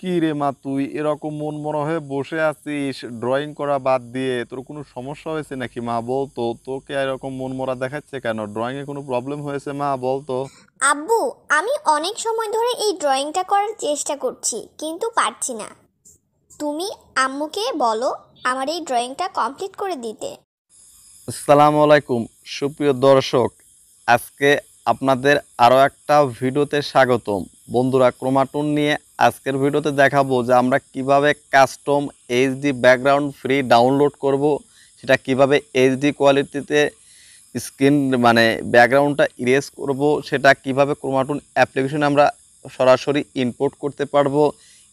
কি রে মা তুই? এরকম মন মরা হয়ে বসে আছিস ড্রয়িং করা বাদ দিয়ে। তোর কোনো সমস্যা হয়েছে নাকি মা? বলতো তোকে এরকম মন মরা দেখাচ্ছে কেন? ড্রয়িংয়ে কোনো প্রবলেম হয়েছে মা? বলতো। আব্বু আমি অনেক সময় ধরে এই ড্রয়িংটা করার চেষ্টা করছি কিন্তু পারছি না। তুমি আম্মুকে বলো আমার এই ড্রয়িংটা কমপ্লিট করে দিতে। আসসালামু আলাইকুম সুপ্রিয় দর্শক। আজকে আপনাদের আরও একটা ভিডিওতে স্বাগতম। বন্ধুরা ক্রোমাটুন নিয়ে আজকের ভিডিওতে দেখাবো যে আমরা কীভাবে custom HD background free download করব, সেটা কীভাবে এইচডি কোয়ালিটিতে স্ক্রিন মানে ব্যাকগ্রাউন্ডটা ইরেজ করব, সেটা কীভাবে ক্রোমাটুন অ্যাপ্লিকেশনে আমরা সরাসরি ইনপোর্ট করতে পারব,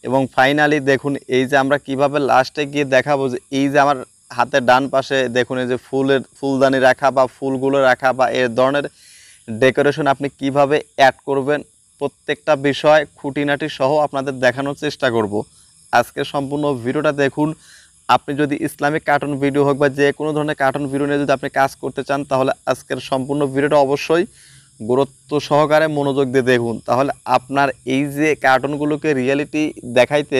এবং ফাইনালি দেখুন এই যে আমরা কীভাবে লাস্টে গিয়ে দেখাবো যে এই যে আমার হাতের ডান পাশে দেখুন এই যে ফুলের, ফুলদানি রাখা বা ফুলগুলো রাখা বা এর ধরনের ডেকোরেশন আপনি কীভাবে অ্যাড করবেন প্রত্যেকটা বিষয় খুঁটিনাটি সহ আপনাদের দেখানোর চেষ্টা করব। আজকের সম্পূর্ণ ভিডিওটা দেখুন। আপনি যদি ইসলামিক কার্টুন ভিডিও হোক বা যে কোনো ধরনের কার্টুন ভিডিও নিয়ে যদি আপনি কাজ করতে চান, তাহলে আজকের সম্পূর্ণ ভিডিওটা অবশ্যই গুরুত্ব সহকারে মনোযোগ দিয়ে দেখুন। তাহলে আপনার এই যে কার্টুনগুলোকে রিয়েলিটি দেখাইতে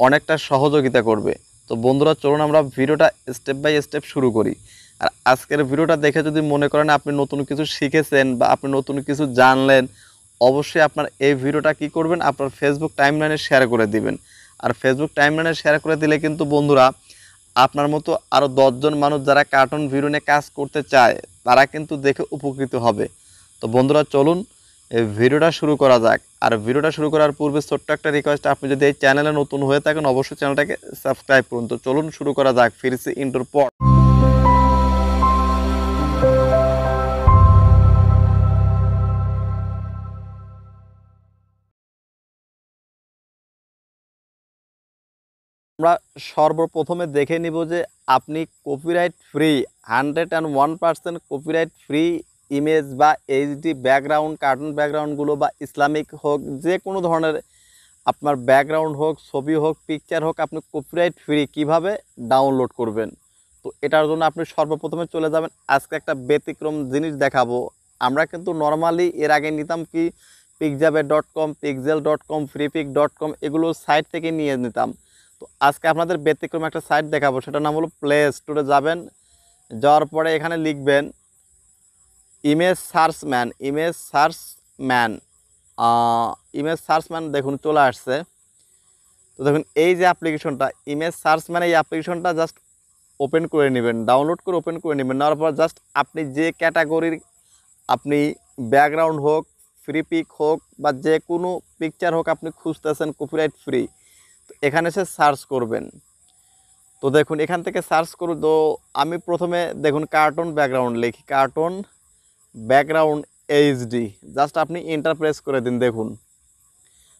অনেকটা সহযোগিতা করবে। তো বন্ধুরা, চলুন আমরা ভিডিওটা স্টেপ বাই স্টেপ শুরু করি। আর আজকের ভিডিওটা দেখে যদি মনে করেন আপনি নতুন কিছু শিখেছেন বা আপনি নতুন কিছু জানলেন অবশ্যই আপনার এই ভিডিওটা কি করবেন, আপনার ফেসবুক টাইমলাইনে শেয়ার করে দিবেন। আর ফেসবুক টাইমলাইনে শেয়ার করে দিলে কিন্তু বন্ধুরা, আপনার মতো আরও দশজন মানুষ যারা কার্টুন ভিডিও নিয়ে কাজ করতে চায়, তারা কিন্তু দেখে উপকৃত হবে। তো বন্ধুরা, চলুন এই ভিডিওটা শুরু করা যাক। আর ভিডিওটা শুরু করার পূর্বে ছোট্ট একটা রিকোয়েস্ট আপনি যদি এই চ্যানেলে নতুন হয়ে থাকেন, অবশ্যই চ্যানেলটাকে সাবস্ক্রাইব করুন। তো চলুন শুরু করা যাক, ফিরছি ইন্টোর পর। আমরা সর্বপ্রথমে দেখে নিব যে আপনি copyright free hundred and one percent copyright free image বা এইচডি ব্যাকগ্রাউন্ড কার্টুন ব্যাকগ্রাউন্ডগুলো বা ইসলামিক হোক, যে কোনো ধরনের আপনার ব্যাকগ্রাউন্ড হোক, ছবি হোক পিকচার হোক, আপনি কপিরাইট ফ্রি কীভাবে ডাউনলোড করবেন। তো এটার জন্য আপনি সর্বপ্রথমে চলে যাবেন। আজকে একটা ব্যতিক্রম জিনিস দেখাবো। আমরা কিন্তু নর্মালি এর আগে নিতাম কি Pixabay dot com Pexels dot com Freepik dot com এগুলো সাইট থেকে নিয়ে নিতাম। তো আজকে আপনাদের ব্যতিক্রম একটা সাইট দেখাবো, সেটার নাম হলো প্লে স্টোরে যাবেন। যাওয়ার পরে এখানে লিখবেন image search man image search man image search man দেখুন, চলে আসছে। তো দেখুন, এই যে অ্যাপ্লিকেশনটা ইমেজ সার্চ ম্যান এই অ্যাপ্লিকেশনটা জাস্ট ওপেন করে নেবেন ডাউনলোড করে ওপেন করে নেবেন, নেওয়ার পর জাস্ট আপনি যে ক্যাটাগরির আপনি ব্যাকগ্রাউন্ড হোক ফ্রি পিক হোক, বা যে কোনো পিকচার হোক আপনি খুঁজতেছেন কপিরাইট ফ্রি এখানে এসে সার্চ করবেন। তো দেখুন, এখান থেকে সার্চ করুন। তো আমি প্রথমে দেখুন কার্টুন ব্যাকগ্রাউন্ড লিখি। কার্টুন ব্যাকগ্রাউন্ড এইচডি জাস্ট আপনি এন্টার প্রেস করে দিন, দেখুন।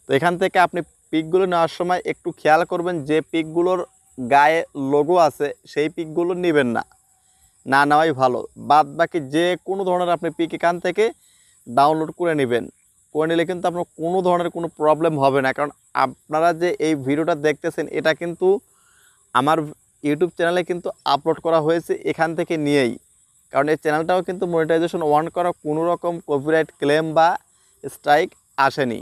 তো এখান থেকে আপনি পিকগুলো নেওয়ার সময় একটু খেয়াল করবেন, যে পিকগুলোর গায়ে লোগো আছে, সেই পিকগুলো নেবেন না। না নেওয়াই ভালো। বাদ বাকি যে কোনো ধরনের আপনি পিক এখান থেকে ডাউনলোড করে নেবেন। করে নিলে কিন্তু আপনার কোনো ধরনের কোনো প্রবলেম হবে না। কারণ আপনারা যে এই ভিডিওটা দেখতেছেন, এটা কিন্তু আমার ইউটিউব চ্যানেলে কিন্তু আপলোড করা হয়েছে এখান থেকে নিয়েই। কারণ এই চ্যানেলটাও কিন্তু মনিটাইজেশন অন করা কোনো রকম কপিরাইট ক্লেম বা স্ট্রাইক আসেনি।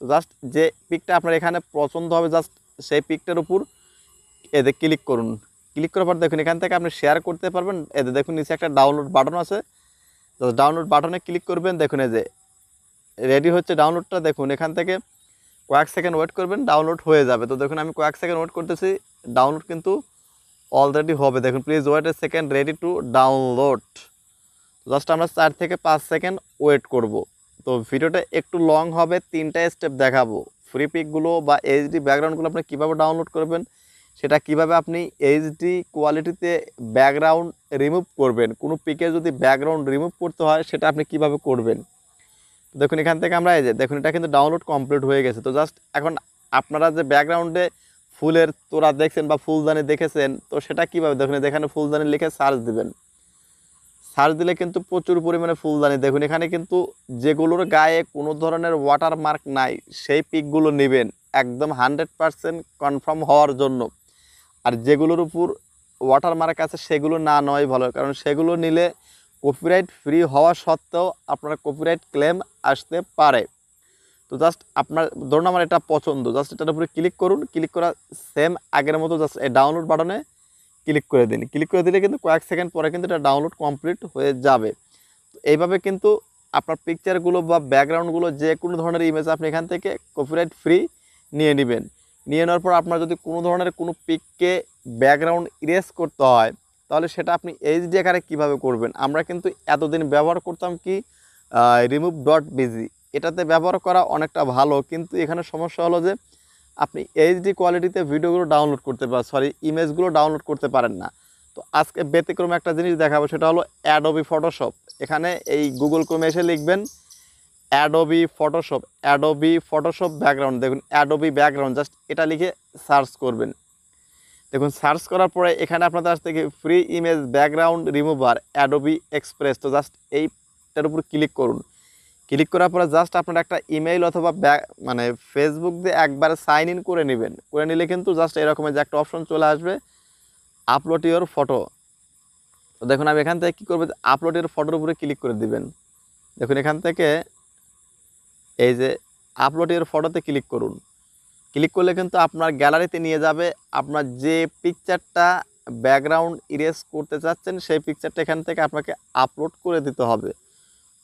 তো জাস্ট যে পিকটা আপনার এখানে পছন্দ হবে জাস্ট সেই পিকটার উপর এতে ক্লিক করুন। ক্লিক করার পর দেখুন, এখান থেকে আপনি শেয়ার করতে পারবেন। এতে দেখুন, নিচে একটা ডাউনলোড বাটন আছে। জাস্ট ডাউনলোড বাটনে ক্লিক করবেন। দেখুন, এই যে রেডি হচ্ছে ডাউনলোডটা দেখুন, এখান থেকে কয়েক সেকেন্ড ওয়েট করবেন ডাউনলোড হয়ে যাবে। তো দেখুন, আমি কয়েক সেকেন্ড ওয়েট করতেছি ডাউনলোড কিন্তু অলরেডি হবে। দেখুন please wait a second ready to download just আমরা চার থেকে পাঁচ সেকেন্ড ওয়েট করব। তো ভিডিওটা একটু লং হবে, তিনটা স্টেপ দেখাবো। ফ্রি পিকগুলো বা এইচডি ব্যাকগ্রাউন্ডগুলো আপনি কীভাবে ডাউনলোড করবেন, সেটা কীভাবে আপনি এইচডি কোয়ালিটিতে ব্যাকগ্রাউন্ড রিমুভ করবেন। কোনো পিকে যদি ব্যাকগ্রাউন্ড রিমুভ করতে হয়, সেটা আপনি কীভাবে করবেন? দেখুন, এখান থেকে আমরা এই যে, দেখুন, এটা কিন্তু ডাউনলোড কমপ্লিট হয়ে গেছে। তো জাস্ট এখন আপনারা যে ব্যাকগ্রাউন্ডে ফুলের তোরা দেখছেন বা ফুলদানি দেখেছেন, তো সেটা কীভাবে? দেখুন এখানে ফুলদানি লিখে সার্চ দিবেন। সার্চ দিলে কিন্তু প্রচুর পরিমাণে ফুলদানি। দেখুন, এখানে কিন্তু যেগুলোর গায়ে কোনো ধরনের ওয়াটার মার্ক নাই, সেই পিকগুলো নেবেন। একদম হান্ড্রেড পারসেন্ট কনফার্ম হওয়ার জন্য। আর যেগুলোর উপর ওয়াটার মার্ক আছে, সেগুলো না নয় ভালো, কারণ সেগুলো নিলে কপিরাইট ফ্রি হওয়া সত্ত্বেও আপনার কপিরাইট ক্লেম আসতে পারে। তো জাস্ট আপনার, ধরুন আমার এটা পছন্দ জাস্ট এটার উপরে ক্লিক করুন ক্লিক করা সেম আগের মতো জাস্ট এই ডাউনলোড বাটনে ক্লিক করে দিন। ক্লিক করে দিলে কিন্তু কয়েক সেকেন্ড পরে কিন্তু এটা ডাউনলোড কমপ্লিট হয়ে যাবে। এইভাবে কিন্তু আপনার পিকচারগুলো বা ব্যাকগ্রাউন্ডগুলো যে কোনো ধরনের ইমেজ আপনি এখান থেকে কপিরাইট ফ্রি নিয়ে নেবেন। নিয়ে নেওয়ার পর আপনার যদি কোনো ধরনের কোনো পিককে ব্যাকগ্রাউন্ড ইরেজ করতে হয় তাহলে সেটা আপনি এইচডি আকারে কীভাবে করবেন? আমরা কিন্তু এতদিন ব্যবহার করতাম কি রিমুভ ডট বিজি এটাতে ব্যবহার করা অনেকটা ভালো, কিন্তু এখানে সমস্যা হলো যে আপনি এইচডি কোয়ালিটিতে ভিডিওগুলো ডাউনলোড করতে পারেন সরি ইমেজগুলো ডাউনলোড করতে পারেন না। তো আজকে ব্যতিক্রম একটা জিনিস দেখাবো, সেটা হলো অ্যাডোবি ফটোশপ এখানে এই গুগল ক্রোমে এসে লিখবেন Adobe Photoshop Adobe Photoshop background দেখুন অ্যাডোবি ব্যাকগ্রাউন্ড জাস্ট এটা লিখে সার্চ করবেন। দেখুন সার্চ করার পরে এখানে আপনাদের কাছ থেকে free image background remover Adobe Express তো জাস্ট এইটার উপর ক্লিক করুন। ক্লিক করার পরে জাস্ট আপনার একটা ইমেইল অথবা মানে ফেসবুক দিয়ে একবার সাইন ইন করে নেবেন। করে নিলে কিন্তু জাস্ট এরকমের যে একটা অপশন চলে আসবে আপলোড ইওর ফটো তো দেখুন, আমি এখান থেকে কী করব? আপলোড ইওর ফটোর উপরে ক্লিক করে দিবেন। দেখুন, এখান থেকে এই যে আপলোড ইওর ফটোতে ক্লিক করুন। ক্লিক করলে কিন্তু আপনার গ্যালারিতে নিয়ে যাবে। আপনার যে পিকচারটা ব্যাকগ্রাউন্ড ইরেজ করতে চাচ্ছেন, সেই পিকচারটা এখান থেকে আপনাকে আপলোড করে দিতে হবে।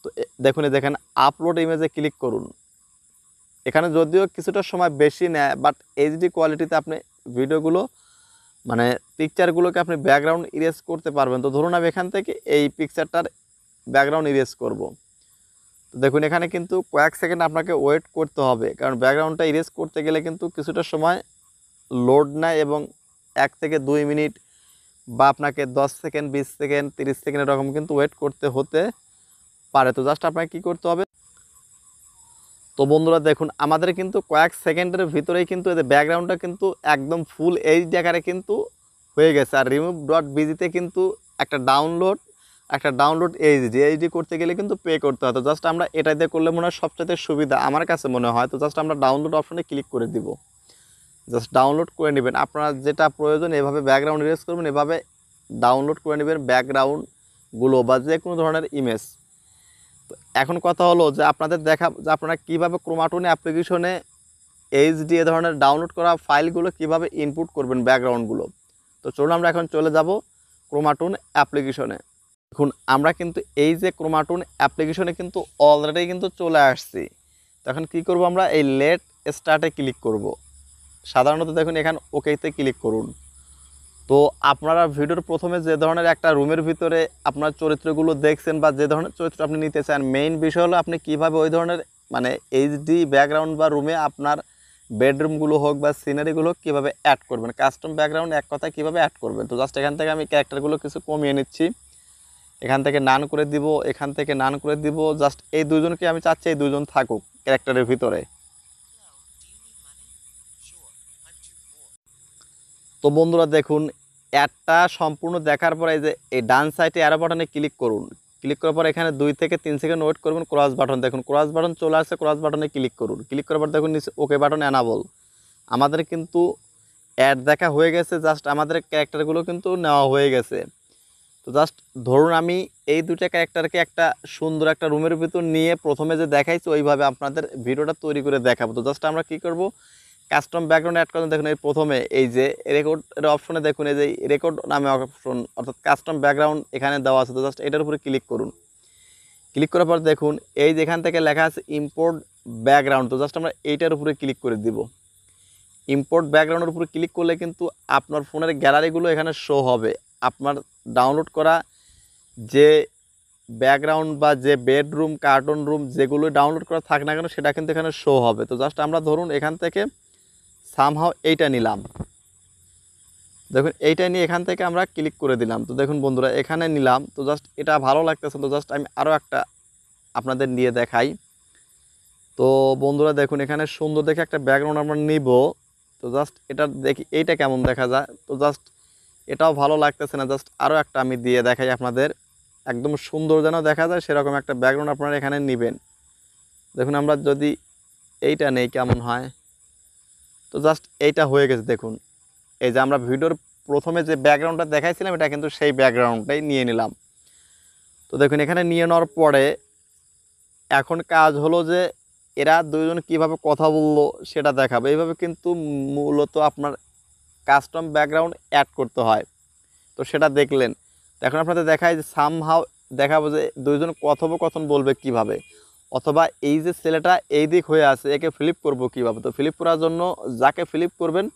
তো দেখুন দেখেন আপলোড ইমেজে ক্লিক করুন। এখানে যদিও কিছুটা সময় বেশি নেয় বাট এইচডি কোয়ালিটিতে আপনি ভিডিওগুলো মানে পিকচারগুলোকে আপনি ব্যাকগ্রাউন্ড ইরেজ করতে পারবেন। তো ধরুন আমি এখান থেকে এই পিকচারটার ব্যাকগ্রাউন্ড ইরেজ করব। দেখুন, এখানে কিন্তু কয়েক সেকেন্ড আপনাকে ওয়েট করতে হবে, কারণ ব্যাকগ্রাউন্ডটা ইরেজ করতে গেলে কিন্তু কিছুটা সময় লোড নেয় এবং এক থেকে দুই মিনিট বা আপনাকে দশ সেকেন্ড, বিশ সেকেন্ড, তিরিশ সেকেন্ড এরকম কিন্তু ওয়েট করতে হতে পারে। তো জাস্ট আপনাকে কী করতে হবে? তো বন্ধুরা দেখুন, আমাদের কিন্তু কয়েক সেকেন্ডের ভিতরেই কিন্তু এদের ব্যাকগ্রাউন্ডটা কিন্তু একদম ফুল এইচডি আকারে কিন্তু হয়ে গেছে। আর রিমুভ ডট বিজিতে কিন্তু একটা ডাউনলোড একটা ডাউনলোড এইচডি এইচডি করতে গেলে কিন্তু পে করতে হয়। তো জাস্ট আমরা এটা দিয়ে করলে মনে হয় সবচেয়ে সুবিধা আমার কাছে মনে হয়। তো জাস্ট আমরা ডাউনলোড অপশনে ক্লিক করে দিব। জাস্ট ডাউনলোড করে নেবেন। আপনার যেটা প্রয়োজন এভাবে ব্যাকগ্রাউন্ড ইরেজ করবেন, এভাবে ডাউনলোড করে নেবেন ব্যাকগ্রাউন্ডগুলো বা যে কোনো ধরনের ইমেজ তো এখন কথা হলো যে আপনাদের দেখা, যে আপনারা কীভাবে ক্রোমাটোনে অ্যাপ্লিকেশনে এইচডি এ ধরনের ডাউনলোড করা ফাইলগুলো কীভাবে ইনপুট করবেন ব্যাকগ্রাউন্ডগুলো তো চলুন আমরা এখন চলে যাব ক্রোমাটোন অ্যাপ্লিকেশনে দেখুন, আমরা কিন্তু এই যে ক্রোমাটুন অ্যাপ্লিকেশনে কিন্তু অলরেডি কিন্তু চলে আসছি। তখন কি করব আমরা? এই লেট স্টার্টে ক্লিক করব। সাধারণত দেখুন, এখানে ওকেতে ক্লিক করুন। তো আপনারা ভিডিওর প্রথমে যে ধরনের একটা রুমের ভিতরে আপনার চরিত্রগুলো দেখছেন বা যে ধরনের চরিত্র আপনি নিতে চান মেইন বিষয় হলো আপনি কীভাবে ওই ধরনের মানে এইচডি ব্যাকগ্রাউন্ড বা রুমে আপনার বেডরুমগুলো হোক বা সিনারিগুলো হোক কীভাবে অ্যাড করবেন। কাস্টম ব্যাকগ্রাউন্ড এক কথায় কীভাবে অ্যাড করবেন? তো জাস্ট এখান থেকে আমি ক্যারেক্টারগুলো কিছু কমিয়ে নিচ্ছি। এখান থেকে নান করে দিব, এখান থেকে নান করে দিব জাস্ট এই দুজনকে আমি চাচ্ছি এই দুজন থাকুক ক্যারেক্টারের ভিতরে। তো বন্ধুরা দেখুন, অ্যাডটা সম্পূর্ণ দেখার পরে যে এই ডান সাইডে অ্যারো বাটনে ক্লিক করুন। ক্লিক করার পর এখানে দুই থেকে তিন সেকেন্ড ওয়েট করবেন ক্রস বাটন দেখুন ক্রস বাটন চলে আসছে ক্রস বাটনে ক্লিক করুন। ক্লিক করার পর দেখুন ওকে বাটন অ্যানাবল আমাদের কিন্তু অ্যাড দেখা হয়ে গেছে জাস্ট আমাদের ক্যারেক্টারগুলো কিন্তু নেওয়া হয়ে গেছে। তো জাস্ট ধরুন আমি এই দুটা ক্যারেক্টারকে একটা সুন্দর একটা রুমের ভিতর নিয়ে প্রথমে যে দেখাইছি, ওইভাবে আপনাদের ভিডিওটা তৈরি করে দেখাবো। তো জাস্ট আমরা কী করব? কাস্টম ব্যাকগ্রাউন্ড অ্যাড করতে দেখুন এই প্রথমে এই যে রেকর্ড অপশনে দেখুন, এই যে রেকর্ড নামে অপশন অর্থাৎ কাস্টম ব্যাকগ্রাউন্ড এখানে দেওয়া আছে। তো জাস্ট এটার উপরে ক্লিক করুন। ক্লিক করার পর দেখুন, এই যে এখান থেকে লেখা আছে ইম্পোর্ট ব্যাকগ্রাউন্ড তো জাস্ট আমরা এইটার উপরে ক্লিক করে দিব। ইম্পোর্ট ব্যাকগ্রাউন্ডের উপরে ক্লিক করলে কিন্তু আপনার ফোনের গ্যালারিগুলো এখানে শো হবে। আপনার ডাউনলোড করা, যে ব্যাকগ্রাউন্ড বা যে বেডরুম কার্টুন রুম যেগুলো ডাউনলোড করা থাক না কেন, সেটা কিন্তু এখানে শো হবে। তো জাস্ট আমরা ধরুন এখান থেকে সামহাও এইটা নিলাম। দেখুন, এইটা নিয়ে এখান থেকে আমরা ক্লিক করে দিলাম। তো দেখুন বন্ধুরা, এখানে নিলাম। তো জাস্ট এটা ভালো লাগতেছে তো জাস্ট আমি আরও একটা আপনাদের নিয়ে দেখাই। তো বন্ধুরা, দেখুন এখানে সুন্দর দেখে একটা ব্যাকগ্রাউন্ড আমরা নিব। তো জাস্ট এটা দেখি, এইটা কেমন দেখা যায়? তো জাস্ট এটাও ভালো লাগতেছে না। জাস্ট আরও একটা আমি দিয়ে দেখাই আপনাদের। একদম সুন্দর যেন দেখা যায়, সেরকম একটা ব্যাকগ্রাউন্ড আপনারা এখানে নেবেন। দেখুন, আমরা যদি এইটা নেই, কেমন হয়? তো জাস্ট এইটা হয়ে গেছে, দেখুন। এই যে আমরা ভিডিওর প্রথমে যে ব্যাকগ্রাউন্ডটা দেখাইছিলাম, এটা কিন্তু সেই ব্যাকগ্রাউন্ডটাই নিয়ে নিলাম। তো দেখুন, এখানে নিয়ে নেওয়ার পরে এখন কাজ হলো যে এরা দুজন কীভাবে কথা বলল সেটা দেখাবে। এইভাবে কিন্তু মূলত আপনার কাস্টম ব্যাকগ্রাউন্ড অ্যাড করতে হয়। তো সেটা দেখলেন। এখন আপনাদের দেখায় যে সামহাও দেখাবো যে দুইজন কথোপকথন বলবে কীভাবে। অথবা এই যে ছেলেটা এই দিক হয়ে আছে, একে ফ্লিপ করব কীভাবে? তো ফ্লিপ করার জন্য যাকে ফ্লিপ করবেন,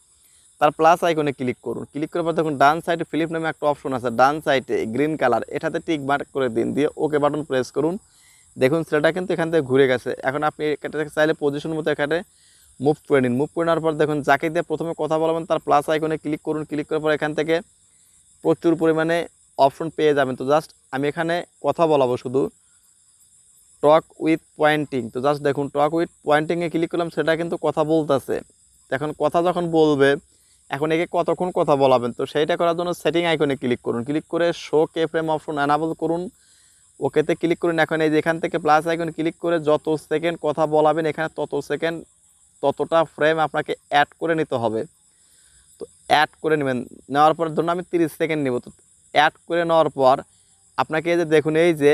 তার প্লাস আইকনে ক্লিক করুন। ক্লিক করার পর দেখুন, ডান সাইডে ফ্লিপ নামে একটা অপশন আছে। ডান সাইডে গ্রিন কালার এটাতে টিক মার্ক করে দিন। দিয়ে ওকে বাটন প্রেস করুন। দেখুন, ছেলেটা কিন্তু এখান থেকে ঘুরে গেছে। এখন আপনি এটাকে চাইলে পজিশন মতো এখানে মুভ করে নিন। মুভ করে নেওয়ার পর দেখুন, যাকে দিয়ে প্রথমে কথা বলবেন, তার প্লাস আইকনে ক্লিক করুন। ক্লিক করার পর এখান থেকে প্রচুর পরিমাণে অপশন পেয়ে যাবেন। তো জাস্ট আমি এখানে কথা বলাবো শুধু। টক উইথ পয়েন্টিং তো জাস্ট দেখুন টক উইথ পয়েন্টিংয়ে ক্লিক করলাম, সেটা কিন্তু কথা বলতেছে। এখন কথা যখন বলবে, এখন একে কতক্ষণ কথা বলাবেন? তো সেইটা করার জন্য সেটিং আইকনে ক্লিক করুন। ক্লিক করে শো কে ফ্রেম অপশন অ্যানাবল করুন। ওকেতে ক্লিক করুন। এখন এই যে এখান থেকে প্লাস আইকন ক্লিক করে যত সেকেন্ড কথা বলাবেন, এখানে তত সেকেন্ড ততটা ফ্রেম আপনাকে অ্যাড করে নিতে হবে। তো অ্যাড করে নেবেন। নেওয়ার পর ধরুন আমি তিরিশ সেকেন্ড নেব। তো অ্যাড করে নেওয়ার পর আপনাকে এই যে দেখুন, এই যে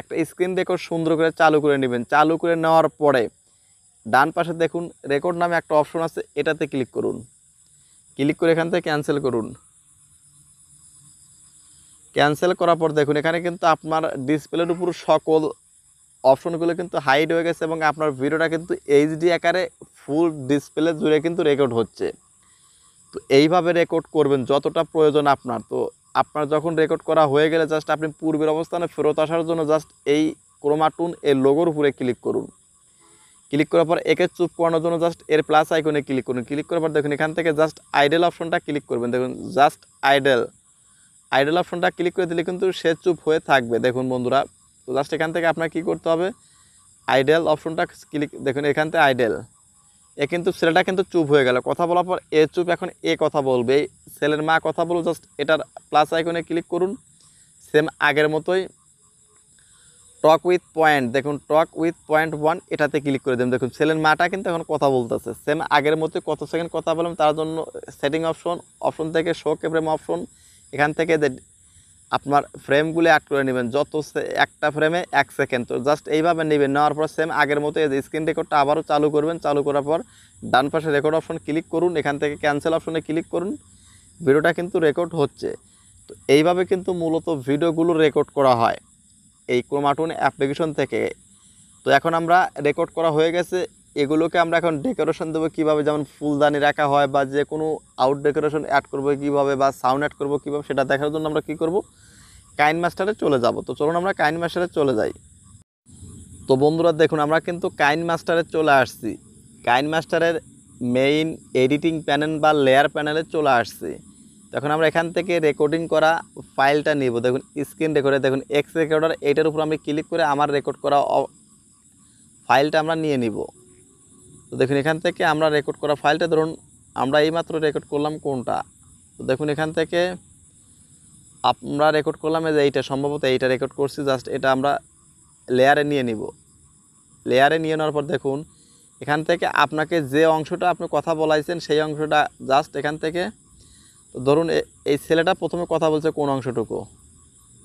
একটা স্ক্রিন রেকর্ড সুন্দর করে চালু করে নেবেন। চালু করে নেওয়ার পরে ডান পাশে দেখুন রেকর্ড নামে একটা অপশন আছে, এটাতে ক্লিক করুন। ক্লিক করে এখান থেকে ক্যান্সেল করুন। ক্যান্সেল করার পর দেখুন, এখানে কিন্তু আপনার ডিসপ্লের উপর সকল অপশনগুলো কিন্তু হাইড হয়ে গেছে এবং আপনার ভিডিওটা কিন্তু এইচডি আকারে ফুল ডিসপ্লে জুড়ে কিন্তু রেকর্ড হচ্ছে। তো এইভাবে রেকর্ড করবেন, যতটা প্রয়োজন আপনার। তো আপনার যখন রেকর্ড করা হয়ে গেলে জাস্ট আপনি পূর্বের অবস্থানে ফেরত আসার জন্য জাস্ট এই ক্রোমাটুন এই লোগোর উপরে ক্লিক করুন। ক্লিক করার পর একে চুপ করানোর জন্য জাস্ট এর প্লাস আইকনে ক্লিক করুন। ক্লিক করার পর দেখুন, এখান থেকে জাস্ট আইডেল অপশনটা ক্লিক করবেন। দেখুন জাস্ট আইডেল আইডেল অপশনটা ক্লিক করে দিলে কিন্তু সে চুপ হয়ে থাকবে। দেখুন বন্ধুরা, তো জাস্ট এখান থেকে আপনার কী করতে হবে? আইডেল অপশনটা ক্লিক দেখুন, এখান থেকে আইডেল এ কিন্তু ছেলেটা কিন্তু চুপ হয়ে গেল। কথা বলার পর এ চুপ, এখন এ কথা বলবে। ছেলের মা কথা বলব জাস্ট এটার প্লাস আইকনে ক্লিক করুন। সেম আগের মতোই। টক উইথ পয়েন্ট দেখুন টক উইথ পয়েন্ট ওয়ান এটাতে ক্লিক করে দেবেন দেখুন, ছেলের মাটা কিন্তু এখন কথা বলতেছে। সেম আগের মতোই, কত সেকেন্ড কথা বললাম, তার জন্য সেটিং অপশন অপশন থেকে শো ফ্রেম অপশন এখান থেকে আপনার ফ্রেমগুলো অ্যাড করে নেবেন, যত একটা ফ্রেমে এক সেকেন্ড তো জাস্ট এইভাবে নেবেন, নেওয়ার পর সেম আগের মতো এই যে স্ক্রিন রেকর্ডটা আবারও চালু করবেন, চালু করার পর ডান পাশে রেকর্ড অপশন ক্লিক করুন, এখান থেকে ক্যান্সেল অপশনে ক্লিক করুন, ভিডিওটা কিন্তু রেকর্ড হচ্ছে। তো এইভাবে কিন্তু মূলত ভিডিওগুলো রেকর্ড করা হয় এই ক্রোমাটুন অ্যাপ্লিকেশন থেকে। তো এখন আমরা রেকর্ড করা হয়ে গেছে এগুলোকে আমরা এখন ডেকোরেশন দেবো কীভাবে? যেমন ফুলদানি রাখা হয় বা যে কোনো আউট ডেকোরেশন অ্যাড করব কীভাবে বা সাউন্ড অ্যাড করব কীভাবে, সেটা দেখার জন্য আমরা কী করব? কাইন মাস্টারে চলে যাব। তো চলুন আমরা কাইন মাস্টারে চলে যাই। তো বন্ধুরা, দেখুন, আমরা কিন্তু কাইন মাস্টারে চলে আসছি। কাইন মাস্টারের মেইন এডিটিং প্যানেল বা লেয়ার প্যানেলে চলে আসছি। তখন আমরা এখান থেকে রেকর্ডিং করা ফাইলটা নিব। দেখুন স্ক্রিন রেকর্ডে দেখুন এক্স রেকর্ডার এইটার উপর আমি ক্লিক করে আমার রেকর্ড করা ফাইলটা আমরা নিয়ে নিব। তো দেখুন, এখান থেকে আমরা রেকর্ড করা ফাইলটা ধরুন, আমরা এইমাত্র রেকর্ড করলাম কোনটা? তো দেখুন, এখান থেকে আমরা রেকর্ড করলাম যে এইটা, সম্ভবত এইটা রেকর্ড করছি জাস্ট এটা আমরা লেয়ারে নিয়ে নিব। লেয়ারে নিয়ে নেওয়ার পর দেখুন, এখান থেকে আপনাকে যে অংশটা আপনি কথা বলাইছেন, সেই অংশটা জাস্ট এখান থেকে, তো ধরুন এই ছেলেটা প্রথমে কথা বলছে কোন অংশটুকু?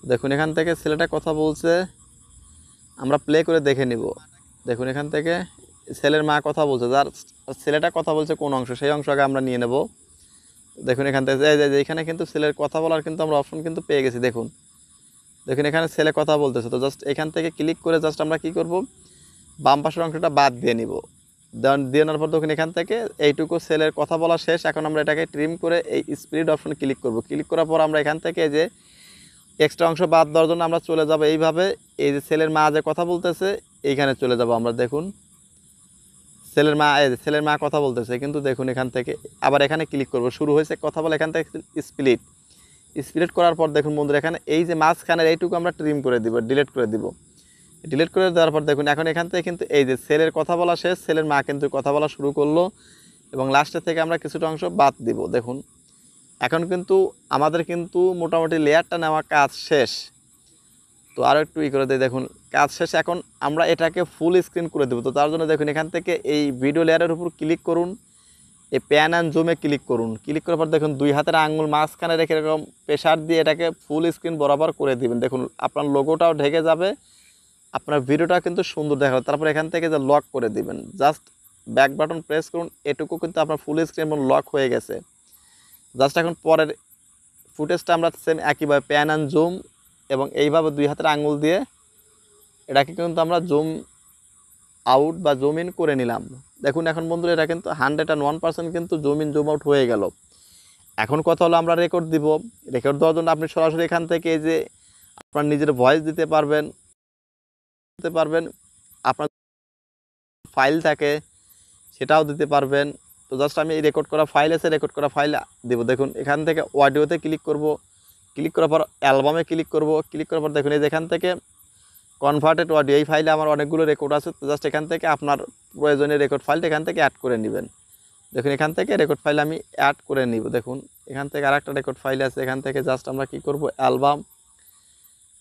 দেখুন, এখান থেকে ছেলেটা কথা বলছে, আমরা প্লে করে দেখে নিব। দেখুন, এখান থেকে ছেলের মা কথা বলছে, যার ছেলেটা কথা বলছে কোন অংশ, সেই অংশ আগে আমরা নিয়ে নেব। দেখুন এখান থেকে যে- এখানে কিন্তু ছেলের কথা বলার কিন্তু আমরা অপশন কিন্তু পেয়ে গেছি, দেখুন। দেখুন এখানে ছেলে কথা বলতেছে, তো জাস্ট এখান থেকে ক্লিক করে জাস্ট আমরা কি করব? বাম পাশের অংশটা বাদ দিয়ে নিব। দিয়ে নেওয়ার পর দেখুন এখান থেকে এইটুকু সেলের কথা বলা শেষ, এখন আমরা এটাকে ট্রিম করে এই স্পিড অপশন ক্লিক করব। ক্লিক করার পর আমরা এখান থেকে যে এক্সট্রা অংশ বাদ দেওয়ার জন্য আমরা চলে যাব এইভাবে। এই যে ছেলের মা যে কথা বলতেছে, এইখানে চলে যাব আমরা, দেখুন। ছেলের মা ছেলের মা কথা বলতেছে, কিন্তু দেখুন এখান থেকে, আবার এখানে ক্লিক করব। শুরু হয়েছে কথা বলে, এখান থেকে স্প্লিট স্প্লিট করার পর দেখুন বন্ধুরা, এখানে এই যে মাঝখানের এইটুকু আমরা ট্রিম করে দিব ডিলিট করে দিব। ডিলিট করে দেওয়ার পর দেখুন, এখন এখান থেকে কিন্তু এই যে ছেলের কথা বলা শেষ, ছেলের মা কিন্তু কথা বলা শুরু করল, এবং লাস্টের থেকে আমরা কিছুটা অংশ বাদ দিব। দেখুন, এখন কিন্তু আমাদের কিন্তু মোটামুটি লেয়ারটা নেওয়া কাজ শেষ। তো আরও একটু ই করে দিই, দেখুন কাজ শেষ, এখন আমরা এটাকে ফুল স্ক্রিন করে দেবো। তো তার জন্য দেখুন, এখান থেকে এই ভিডিও লেয়ারের উপর ক্লিক করুন, এই প্যান অ্যান্ড জুমে ক্লিক করুন। ক্লিক করার পর দেখুন, দুই হাতের আঙুল মাঝখানে রেখে এরকম প্রেশার দিয়ে এটাকে ফুল স্ক্রিন বরাবর করে দিবেন। দেখুন, আপনার লোগোটাও ঢেকে যাবে, আপনার ভিডিওটা কিন্তু সুন্দর দেখাবে তারপর এখান থেকে যে লক করে দিবেন জাস্ট ব্যাক বাটন প্রেস করুন, এটুকু কিন্তু আপনার ফুল স্ক্রিন এবং লক হয়ে গেছে। জাস্ট এখন পরের ফুটেজটা আমরা সেম একইভাবে প্যান অ্যান্ড জুম এবং এইভাবে দুই হাতের আঙুল দিয়ে এটাকে কিন্তু আমরা জুম আউট বা জুম ইন করে নিলাম। দেখুন এখন বন্ধুরা, এটা কিন্তু হান্ড্রেড অ্যান্ড ওয়ান পার্সেন্ট কিন্তু জুম ইন জুম আউট হয়ে গেল। এখন কথা হলো আমরা রেকর্ড দিব। রেকর্ড দেওয়ার জন্য আপনি সরাসরি এখান থেকে যে আপনার নিজের ভয়েস দিতে পারবেন দিতে পারবেন। আপনার ফাইল থাকে, সেটাও দিতে পারবেন। তো জাস্ট আমি রেকর্ড করা ফাইল আছে রেকর্ড করা ফাইল দেবো। দেখুন, এখান থেকে অডিওতে ক্লিক করব। ক্লিক করার পর অ্যালবামে ক্লিক করব। ক্লিক করার পর দেখুন, এই যে এখান থেকে কনভার্টেড অডিও এই ফাইলে আমার অনেকগুলো রেকর্ড আছে, তো জাস্ট এখান থেকে আপনার প্রয়োজনীয় রেকর্ড ফাইলটা এখান থেকে অ্যাড করে নেবেন। দেখুন, এখান থেকে রেকর্ড ফাইল আমি অ্যাড করে নিব, দেখুন। এখান থেকে আরেকটা রেকর্ড ফাইল আছে, এখান থেকে জাস্ট আমরা কি করব? অ্যালবাম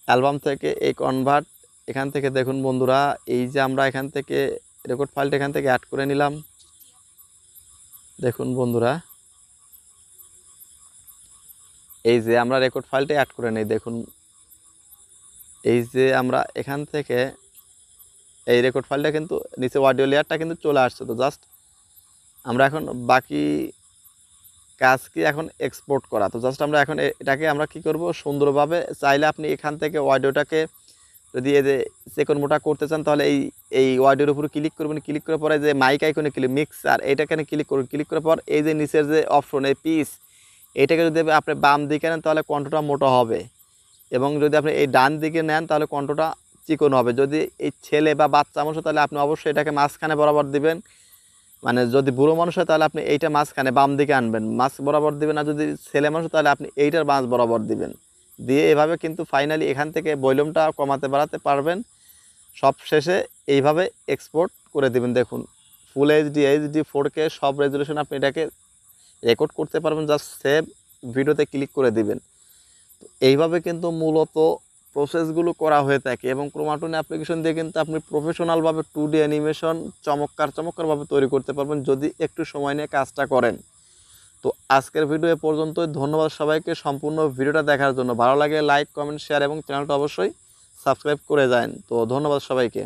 অ্যালবাম থেকে এই কনভার্ট এখান থেকে দেখুন বন্ধুরা, এই যে আমরা এখান থেকে রেকর্ড ফাইলটা এখান থেকে অ্যাড করে নিলাম। দেখুন বন্ধুরা, এই যে আমরা রেকর্ড ফাইলটা অ্যাড করে নিই, দেখুন। এই যে আমরা এখান থেকে এই রেকর্ড ফাইলটা কিন্তু নিচে অডিও লেয়ারটা কিন্তু চলে আসছে। তো জাস্ট আমরা এখন বাকি কাজ কি এখন এক্সপোর্ট করা। তো জাস্ট আমরা এখন এটাকে আমরা কি করব? সুন্দরভাবে চাইলে আপনি এখান থেকে অডিওটাকে যদি এই যে সেকেন্ড মোটা করতে চান, তাহলে এই এই অডিওর উপরে ক্লিক করবেন। ক্লিক করার পরে যে মাইক আইকনে ক্লিক মিক্সার এইটাখানে ক্লিক করুন। ক্লিক করার পর এই যে নিচের যে অপশন এই পিস এটাকে যদি আপনি বাম দিকে নেন, তাহলে কণ্ঠটা মোটা হবে। এবং যদি আপনি এই ডান দিকে নেন, তাহলে কণ্ঠটা চিকন হবে। যদি এই ছেলে বা বাচ্চা মানুষ তাহলে আপনি অবশ্যই এটাকে মাঝখানে বরাবর দিবেন। মানে যদি বুড়ো মানুষ হয়, তাহলে আপনি এইটা মাঝখানে বাম দিকে আনবেন। মাছ বরাবর দিবেন আর যদি ছেলে মানুষ তাহলে আপনি এইটার মাছ বরাবর দিবেন। দিয়ে এভাবে কিন্তু ফাইনালি এখান থেকে ভলিউমটা কমাতে, বাড়াতে পারবেন। সব শেষে এইভাবে এক্সপোর্ট করে দিবেন। দেখুন full HD HD four K সব রেজুলেশন আপনি এটাকে রেকর্ড করতে পারবেন। জাস্ট সেভ ভিডিওতে ক্লিক করে দিবেন। এইভাবে কিন্তু মূলত প্রসেসগুলো করা হয়ে থাকে এবং ক্রোমাটন অ্যাপ্লিকেশন দিয়ে কিন্তু আপনি প্রফেশনালভাবে টু ডি অ্যানিমেশন চমৎকার চমৎকারভাবে তৈরি করতে পারবেন যদি একটু সময় নিয়ে কাজটা করেন। তো আজকের ভিডিও এ পর্যন্তই। ধন্যবাদ সবাইকে। সম্পূর্ণ ভিডিওটা দেখার জন্য। ভালো লাগে লাইক কমেন্ট শেয়ার এবং চ্যানেলটা অবশ্যই সাবস্ক্রাইব করে যান। তো ধন্যবাদ সবাইকে।